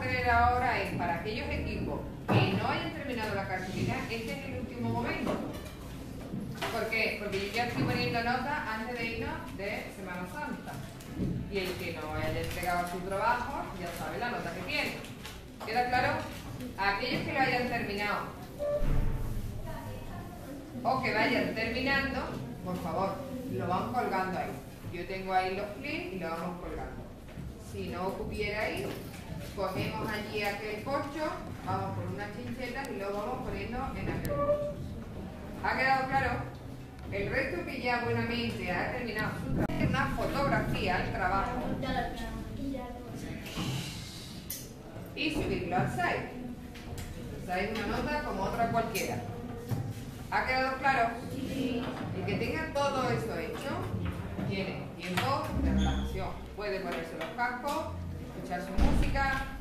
tener ahora es para aquellos equipos que no hayan terminado la cartulina, este es el último momento. ¿Por qué? Porque yo ya estoy poniendo nota antes de irnos de Semana Santa. Y el que no haya entregado su trabajo ya sabe la nota que tiene. ¿Queda claro? Aquellos que lo hayan terminado o que vayan terminando, por favor, lo vamos colgando ahí. Yo tengo ahí los clips y lo vamos colgando. Si no cupiera ahí, cogemos allí aquel corcho, vamos por unas chinchetas y lo vamos poniendo en aquel corcho. ¿Ha quedado claro? El resto que ya buenamente ha terminado su una fotografía al trabajo y subirlo al site. Site una nota como otra cualquiera. ¿Ha quedado claro? Sí. El que tenga todo eso hecho tiene tiempo de relajación. Puede ponerse los cascos, escuchar su música,